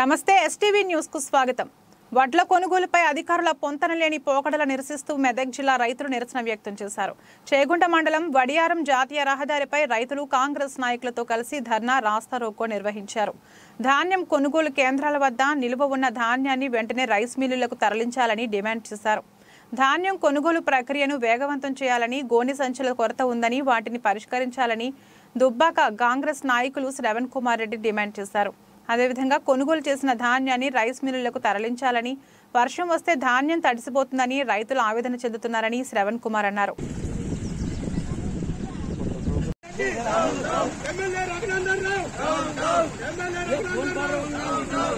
నమస్తే ఎస్టీవీ న్యూస్కు స్వాగతం. వడ్ల కొనుగోలుపై అధికారుల పొంతనలేని పోకడల నిరసిస్తూ మెదక్ జిల్లా రైతులు నిరసన వ్యక్తం చేశారు. చేగుంట మండలం వడియారం జాతీయ రహదారిపై రైతులు కాంగ్రెస్ నాయకులతో కలిసి ధర్నా రాస్తా రోకో నిర్వహించారు. ధాన్యం కొనుగోలు కేంద్రాల వద్ద నిలువ ఉన్న ధాన్యాన్ని వెంటనే రైస్ మిల్లులకు తరలించాలని డిమాండ్ చేశారు. ధాన్యం కొనుగోలు ప్రక్రియను వేగవంతం చేయాలని గోని సంచుల కొరత ఉందని వాటిని పరిష్కరించాలని దుబ్బాక కాంగ్రెస్ నాయకులు శ్రవణ్ కుమార్ రెడ్డి డిమాండ్ చేశారు. అదేవిధంగా కొనుగోలు చేసిన ధాన్యాన్ని రైస్ మిల్లులకు తరలించాలని వర్షం వస్తే ధాన్యం తడిసిపోతుందని రైతులు ఆవేదన చెందుతున్నారని శ్రవణ్ కుమార్ అన్నారు ఎమ్మెల్యే రఘునందన్ రావు ఎమ్మెల్యే రఘునందన్ రావు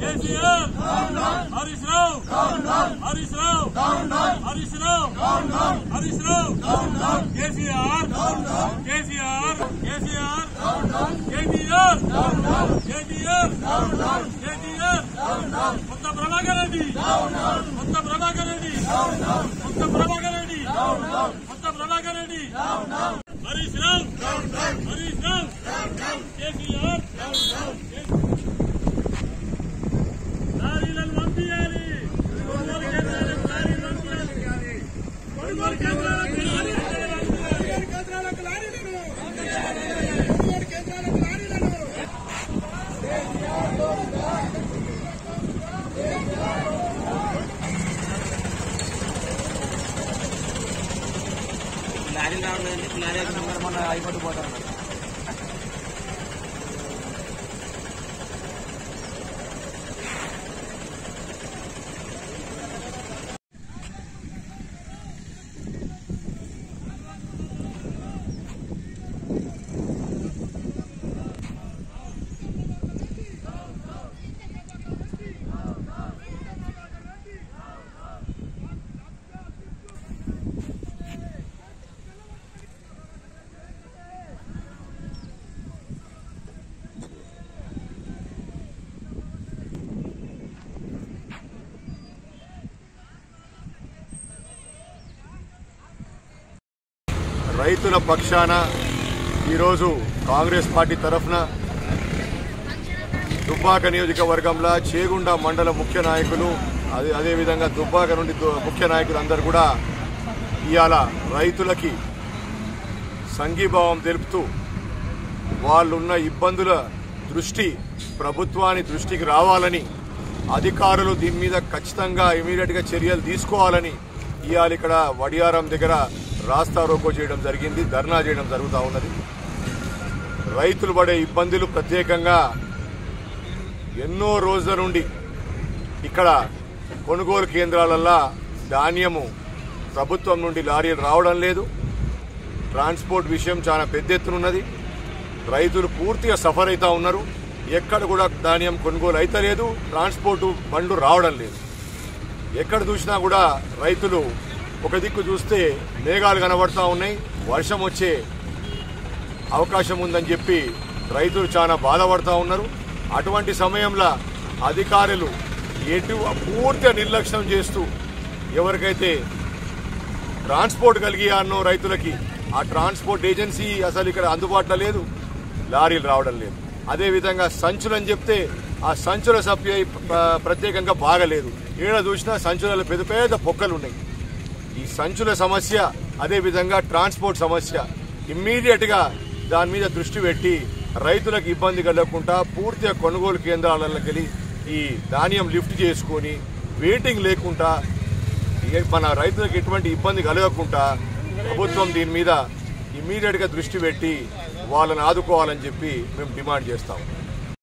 కేసీఆర్ హరీష్ రావు హరీష్ రావు హరీష్ రావు. హరీష్ రావు. కేసీఆర్. కేసీఆర్. కేసీఆర్. కేటీఆర్ కేటీఆర్ కేటీఆర్ కొత్త ప్రభాకర్ రెడ్డి. కొత్త ప్రభాకర్ రెడ్డి. కొత్త ప్రభాకర్ రెడ్డి. కొత్త ప్రభాకర్ రెడ్డి హరీష్ రావు హరీష్ రావు కేసీఆర్ లారీలను పంపించాలి కొనుగోలు కేంద్రాలకు లారీలు పంపించాలి కొనుగోలు కేంద్రాలకు లారీలు కొనుగోలు కేంద్రాలకు లారీలను కొనుగోలు కేంద్రాలకు లారీలను లారీలు రావడం లారీ వచ్చిన మొన్న అయిపోతూ రైతుల పక్షాన ఈరోజు కాంగ్రెస్ పార్టీ తరఫున దుబ్బాక నియోజకవర్గంలో చేగుండ మండల ముఖ్య నాయకులు అదే అదేవిధంగా దుబ్బాక నుండి దు- ముఖ్య నాయకులు అందరూ కూడా ఇవాళ రైతులకి సంఘీభావం తెలుపుతూ వాళ్ళున్న ఇబ్బందుల దృష్టి ప్రభుత్వాన్ని దృష్టికి రావాలని అధికారులు దీని మీద ఖచ్చితంగా ఇమీడియట్గా చర్యలు తీసుకోవాలని ఇవాళ ఇక్కడ వడియారం దగ్గర రాస్తా రోకో చేయడం జరిగింది ధర్నా చేయడం జరుగుతూ ఉన్నది. రైతులు పడే ఇబ్బందులు ప్రత్యేకంగా ఎన్నో రోజుల నుండి ఇక్కడ కొనుగోలు కేంద్రాలల్లో ధాన్యము ప్రభుత్వం నుండి లారీలు రావడం లేదు. ట్రాన్స్పోర్ట్ విషయం చాలా పెద్ద ఎత్తున ఉన్నది రైతులు పూర్తిగా సఫర్ అవుతూ ఉన్నారు. ఎక్కడ కూడా ధాన్యం కొనుగోలు అయితలేదు ట్రాన్స్పోర్టు బండ్లు రావడం లేదు. ఎక్కడ చూసినా కూడా రైతులు ఒక దిక్కు చూస్తే మేఘాలు కనబడతా ఉన్నాయి. వర్షం వచ్చే అవకాశం ఉందని చెప్పి రైతులు చాలా బాధపడతా ఉన్నారు. అటువంటి సమయంలో అధికారులు ఎటు పూర్తిగా నిర్లక్ష్యం చేస్తూ ఎవరికైతే ట్రాన్స్పోర్ట్ కలిగియానో రైతులకి ఆ ట్రాన్స్పోర్ట్ ఏజెన్సీ అసలు ఇక్కడ అందుబాటులో లేదు లారీలు రావడం లేదు. అదేవిధంగా సంచులని సంచులు అని చెప్తే ఆ సంచుల సభ్య ప్రత్యేకంగా బాగలేదు. ఏడ చూసినా సంచులలో పెద్ద పెద్ద పొక్కలు ఉన్నాయి. ఈ సంచుల సమస్య అదే విధంగా ట్రాన్స్పోర్ట్ సమస్య. ఇమ్మీడియట్గా దాని మీద దృష్టి పెట్టి రైతులకు ఇబ్బంది కలగకుండా పూర్తిగా కొనుగోలు కేంద్రాలకు వెళ్ళి ఈ ధాన్యం లిఫ్ట్ చేసుకొని వెయిటింగ్ లేకుండా మన రైతులకు ఎటువంటి ఇబ్బంది కలగకుండా ప్రభుత్వం దీని మీద ఇమ్మీడియట్గా దృష్టి పెట్టి వాళ్ళని ఆదుకోవాలని చెప్పి మేము డిమాండ్ చేస్తాము